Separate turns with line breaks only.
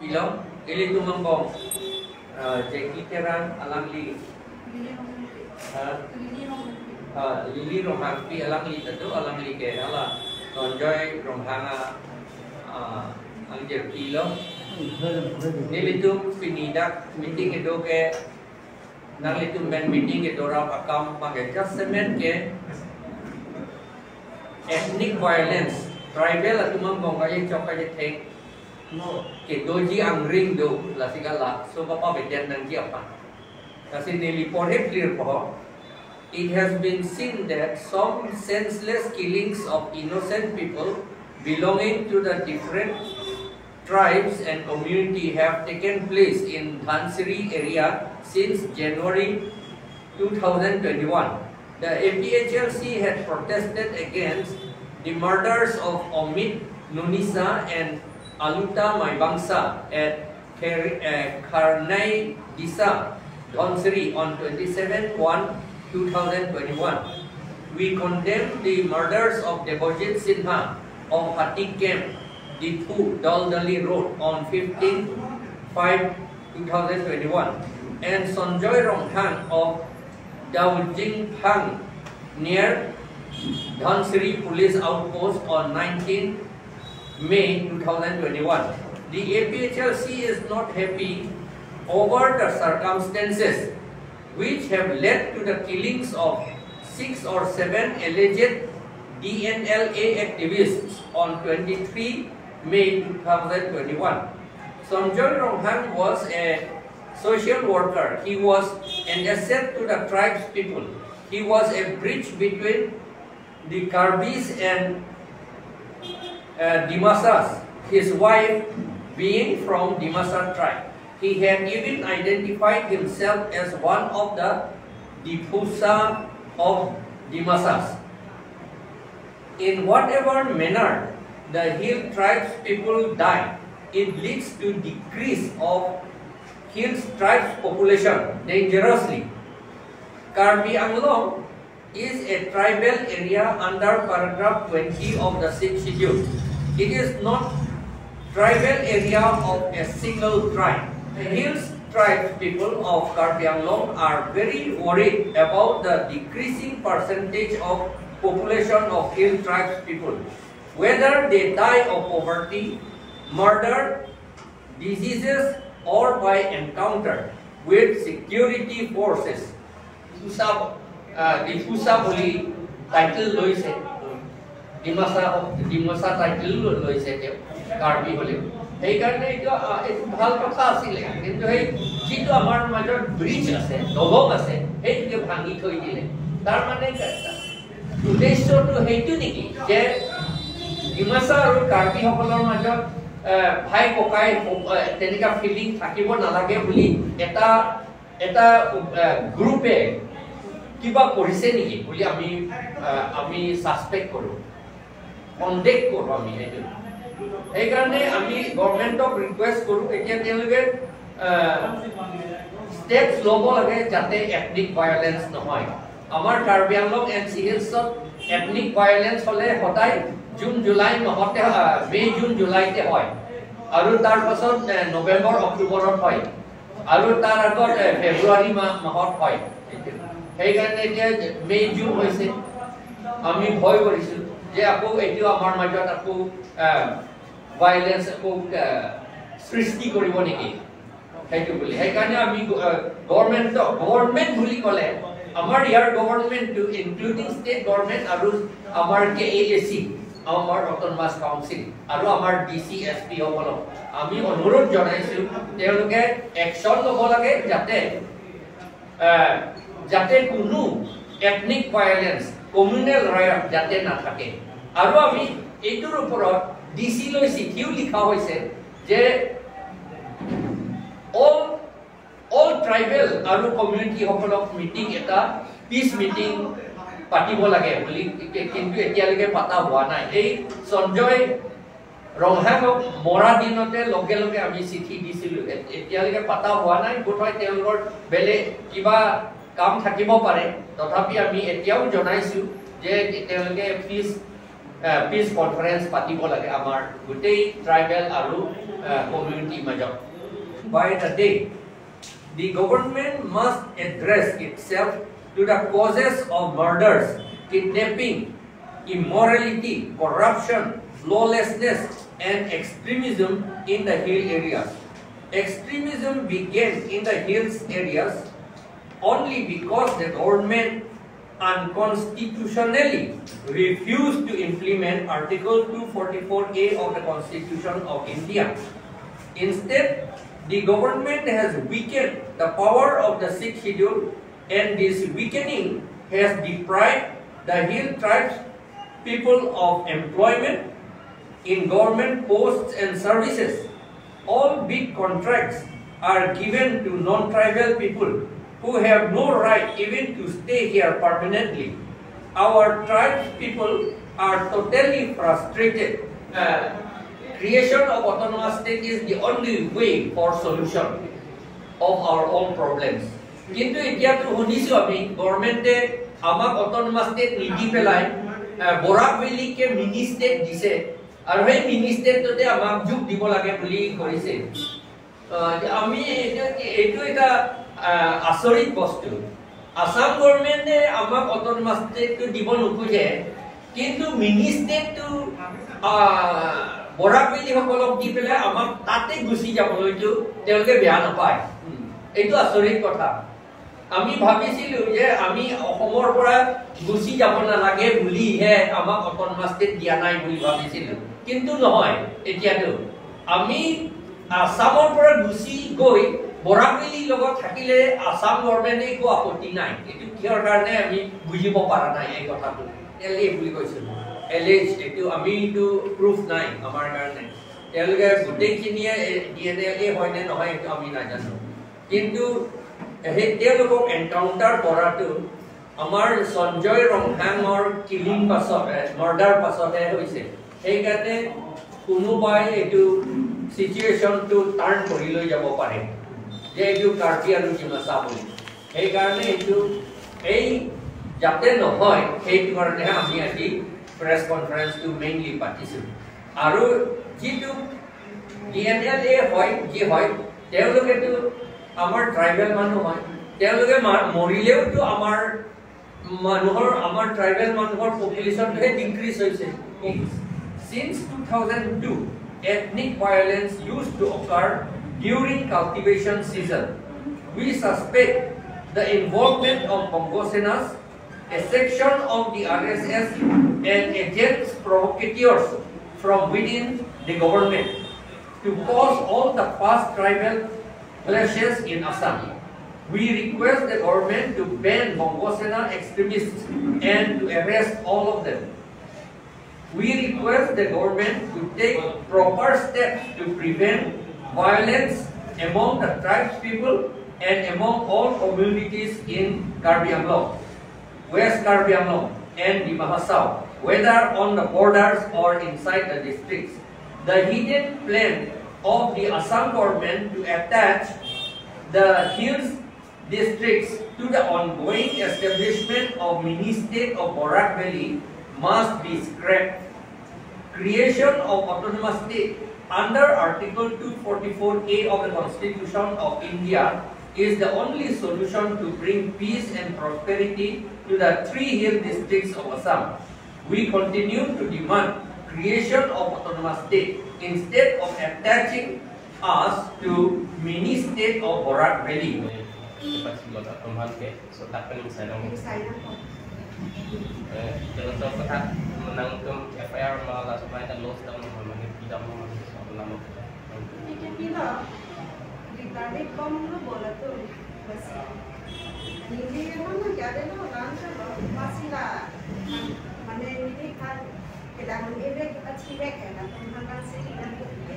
bilang uh, ha? ha, ya lah. ha, ele tu mengkong Jackie terang alang li ha? Li li romhang pi alang li tu alang li ke ala konjoy romhang a alang je pi ele tu pinida meeting itu ke. Nang itu men meeting itu orang account pakai just semen ke. Ethnic violence tribal lah atau mengkong kaya cokai je take. La so nang it has been seen that some senseless killings of innocent people belonging to the different tribes and community have taken place in Dhansiri area since January 2021. The APHLC had protested against the murders of Omid Nunisa and Aluta Maibangsa at eh, Karnai Disa, Dhansiri on 27 1 2021. We condemn the murders of Devojit Sinha of Hati Camp Dipu Daldali Road on 15 5 2021 and Sonjoy Ronghan of Daojing Hang near Dhansiri Police Outpost on 19 May 2021. The APHLC is not happy over the circumstances which have led to the killings of six or seven alleged DNLA activists on 23 May 2021. Sonjoy Ronghan was a social worker. He was an asset to the tribes people. He was a bridge between the Karbis and Uh, Dimasas, his wife being from Dimasa tribe. He had even identified himself as one of the Dipusa of Dimasas. In whatever manner the hill tribes people die, it leads to decrease of hill tribes population dangerously. Karbi Anglong is a tribal area under paragraph 20 of the 6th schedule. It is not tribal area of a single tribe. The hills tribes people of Karbi Anglong are very worried about the decreasing percentage of population of hill tribes people whether they die of poverty, murder, diseases, or by encounter with security forces. Fusa, uh, the Fusa title loise, Dimasa, Dimasa title loise, Karbi Boli. সেইকাৰণে এইটো এইটো ভাল কথা আছিলে। কিন্তু সেই যিটো আমাৰ মাজত ব্ৰিজ আছে দলং আছে সেইটোকে ভাঙি থৈ দিলে। তাৰমানে উদ্দেশ্যটো সেইটো নেকি যে ডিমাচা আৰু কাৰ্বিসকলৰ মাজত ভাই ককাই তেনেকুৱা ফিলিং থাকিব নালাগে বুলি এটা এটা গ্ৰুপে কিবা কৰিছে নেকি বুলি আমি আমি ছাছপেক্ট কৰোঁ। সন্দেহ কৰোঁ আমি সেইটো। সেইকাৰণে আমি গভৰ্ণমেণ্টক ৰিকুৱেষ্ট কৰোঁ এতিয়া তেওঁলোকে ষ্টেপছ ল'ব লাগে যাতে এথনিক ভায়লেঞ্চ নহয়। আমাৰ কাৰ্বি আংলং এণ্ড চি হিলছত এথনিক ভায়লেঞ্চ হ'লে সদায় জুন জুলাই মাহতে মে জুন জুলাইতে হয়। আৰু তাৰ পাছত নৱেম্বৰ অক্টোবৰত হয়। আৰু তাৰ আগত ফেব্ৰুৱাৰী মাহ মাহত হয়। সেইকাৰণে এতিয়া মে জুন হৈছে। আমি ভয় কৰিছোঁ। যে আকৌ এতিয়াও আমাৰ মাজত আকৌ ভাইলেঞ্চ আকৌ সৃষ্টি কৰিব নেকি সেইটো বুলি সেইকাৰণে আমি গভৰ্ণমেণ্ট গভৰ্ণমেণ্ট বুলি ক'লে আমাৰ ইয়াৰ গভৰ্ণমেণ্টটো ইনক্লুডিং ষ্টেট গভৰ্ণমেণ্ট আৰু আমাৰ কে এ চি আমাৰ অট'নমাছ কাউন্সিল আৰু আমাৰ ডি চি এছ পি সকলক আমি অনুৰোধ জনাইছোঁ তেওঁলোকে একশ্যন ল'ব লাগে যাতে যাতে কোনো এথনিক ভায়লেঞ্চ কমিউনেল ৰায়ত যাতে নাথাকে আৰু আমি এইটোৰ ওপৰত ডি চি লৈ চিঠিও লিখা হৈছে যে অল অল ট্ৰাইবেল আৰু কমিউনিটিসকলক মিটিং এটা পিচ মিটিং পাতিব লাগে বুলি কিন্তু এতিয়ালৈকে পাতা হোৱা নাই। এই সঞ্জয় ৰংহাঙক মৰা দিনতে লগে লগে আমি চিঠি দিছিলোঁ। এতিয়ালৈকে পাতা হোৱা নাই বোধহয় তেওঁলোকৰ বেলেগ কিবা কাম থাকিব পাৰে। তথাপি আমি এতিয়াও জনাইছোঁ যে তেওঁলোকে পিচ পিচ কনফাৰেঞ্চ পাতিব লাগে আমাৰ গোটেই ট্ৰাইবেল আৰু uh, community major. By the day, the government must address itself to the causes of murders, kidnapping, immorality, corruption, lawlessness, and extremism in the hill areas. Extremism began in the hills areas only because the government unconstitutionally refused to implement Article 244A of the Constitution of India. Instead, the government has weakened the power of the sixth schedule and this weakening has deprived the hill tribes people of employment in government posts and services. All big contracts are given to non-tribal people who have no right even to stay here permanently. Our tribes people are totally frustrated. Uh, creation of autonomous state is the only way for solution of our own problems. কিন্তু এতিয়াতো শুনিছো আমি গভৰ্ণমেণ্টে আমাক autonomous state নিদি পেলাই Barak ভেলীকে mini state দিছে আৰু সেই মিনি ষ্টেটতে আমাক যোগ দিব লাগে বুলি কৰিছে আমি এইটো এটা আচৰিত বস্তু। আসাম গভৰ্ণমেণ্টে আমাক অট'নমাছ ষ্টেটটো দিব নোখোজে কিন্তু মিনি ষ্টেটটো বৰাক ভেলীসকলক দি পেলাই আমাক তাতে গুচি যাবলৈতো তেওঁলোকে বেয়া নাপায়। এইটো আচৰিত কথা। আমি ভাবিছিলো যে আমি অসমৰ পৰা গুচি যাব নালাগে বুলিহে আমাক অট'নমাছ ষ্টেট দিয়া নাই বুলি ভাবিছিলো। কিন্তু নহয় এতিয়াতো। আমি আসামৰ পৰা গুচি গৈ বৰাকভেলীৰ লগত থাকিলে আসাম গভৰ্ণমেণ্টে একো আপত্তি নাই। এইটো কিহৰ কাৰণে আমি বুজিব পৰা নাই এই কথাটো? এল এ বুলি কৈছিলো এইটো আমি এইটো প্ৰুফ নাই আমাৰ কাৰণে। তেওঁলোকে গোটেইখিনিয়ে ডি এন এল এ হয়নে নহয় এইটো আমি নাজানো। কিন্তু সেই তেওঁলোকক এনকাউণ্টাৰ কৰাটো আমাৰ সঞ্জয় ৰংহাঙৰ কিলিং পাছত মৰ্ডাৰ পাছতহে হৈছে। সেইকাৰণে কোনোবাই এইটো চিটুৱেশ্যনটো টাৰ্ণ কৰি লৈ যাব পাৰে। যে এইটো কাৰ্বি আৰু ডিমাচা বুলি সেইকাৰণে এইটো এই যাতে নহয় সেইটো কাৰণেহে আমি আজি প্ৰেছ কনফাৰেঞ্চটো মেইনলি পাতিছোঁ। আৰু যিটো ডি এন এল এ হয় যি হয় তেওঁলোকেতো আমাৰ ট্ৰাইবেল মানুহ হয়। তেওঁলোকে মৰিলেওতো আমাৰ মানুহৰ আমাৰ ট্ৰাইবেল মানুহৰ পপুলেশ্যনটোহে ডিক্ৰিজ হৈছে। Since 2002, ethnic violence used to occur during cultivation season. We suspect the involvement of Bongosenas, a section of the RSS, and agents provocateurs from within the government to cause all the past tribal clashes in Assam. We request the government to ban Bongosena extremists and to arrest all of them. We request the government to take proper steps to prevent violence among the tribes people and among all communities in Karbi Anglong, West Karbi Anglong, and Dima Hasao, whether on the borders or inside the districts. The hidden plan of the Assam government to attach the hills districts to the ongoing establishment of mini-state of Barak Valley must be scrapped. Creation of autonomous state under Article 244A of the Constitution of India is the only solution to bring peace and prosperity to the three hill districts of Assam. We continue to demand creation of autonomous state instead of attaching us to mini-state of Barak Valley.
FIR malah lost dalam
ಟಿಕೆಟಿನ ದಿ ಕಾರ್ಯಕ್ರಮನು ಬೋಲತು bus ಇಲ್ಲಿ ಏನೋ ಯಾರೇನೋ ನಾನು ಬಾಸಿಲ ಮನೆ ಇಲ್ಲಿ ಕಾಲ ಕೆಲ ಮುಂದೆ ಅಚ್ಚಿ ಬೇಕಲ್ಲ ತುಂಬ ಕಾಣಿಸಿ